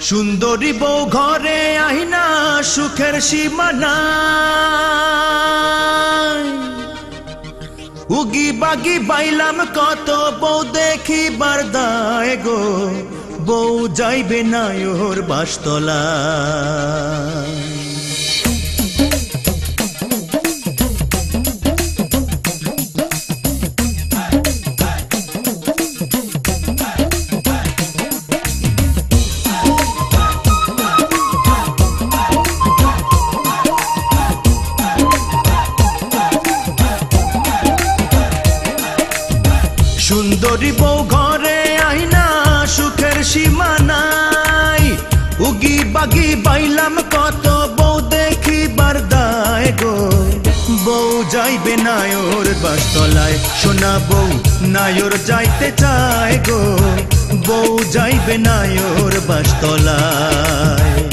সুন্দরী বউ ঘরে আইনা সুখের সীমানা। উগি বাগি বাইলাম, কত বউ দেখি বারদায় গো। বউ যাইবে না ওর বাসতলা। সুন্দরী বউ ঘরে আইনা, সুখের সীমানাই উগি বাগি বাইলাম, কত বউ দেখি বারদায় গো। বউ যাইবে নায়র বাসতলায়, সোনা বউ নায়র যাইতে চায় গো। বউ যাইবে নায়র বাসতলায়।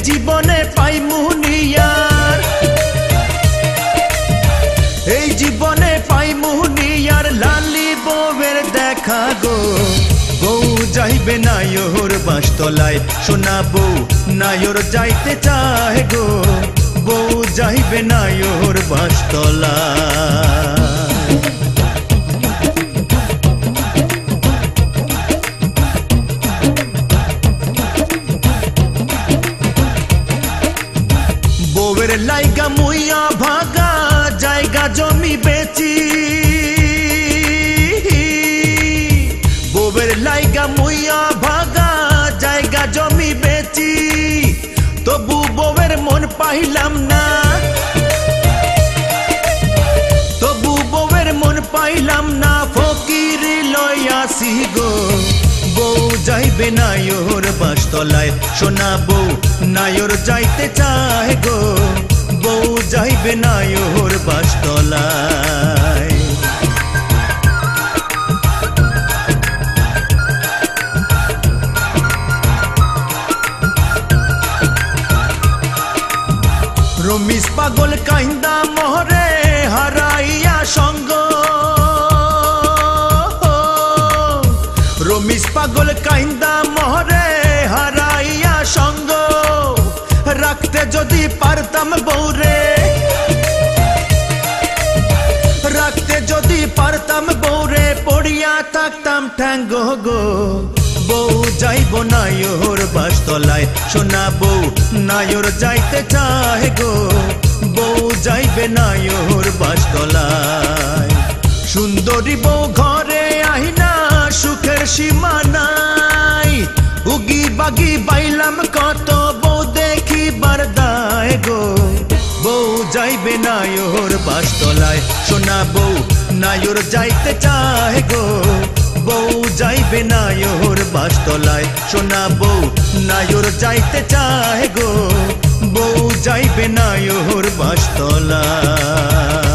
জীবনে পাই নিয়ার। এই জীবনে পাই নিয়ার, লালি বউয়ের দেখা গো। বউ যাইবে নায়র বাসতলায় সোনা বউ নায়র যাইতে চায় গো। বউ যাইবে নায়র বাসতলায়। লাইগা মুইয়া ভাগা, জায়গা জমি বেচি। বউয়ের লাইগা মুইয়া ভাগা, জায়গা জমি বেচি। তবু বউয়ের মন পাইলাম না। তবু বউয়ের মন পাইলাম না। ফকির লয়াসি গো, বউ যাইবে নায়র বাসতলায়। সোনা বউ নায়র যাইতে চায় গো। বউ যাইবে নায়র বাসতলায়। রমিস পাগল কাইন্দা মহরে হারাইয়া সঙ্গ। রমিস পাগল কাইন্দা মহরে হারাইয়া সঙ্গ। রাখতে যদি পারতাম বৌরে থাকতাম ঠ্যাঙ্গ গো বউ যাইব নায়র বাসতলায় সোনা বউ নায়র যাইতে চায় গো। বউ যাইবে নায়র বাসতলায়। সুন্দরী বউ ঘরে আইনা, সুখের সীমানাই উগি বাগি বাইলাম কত বউ দেখি বারদায় গো। বউ যাইবে নায়র বাসতলায় সোনা বউ নায়র যাইতে চায় গো। বাসতলায় সোনা বউ নায়র যাইতে চায় গো। বউ যাইবে নায়র বাসতলায়।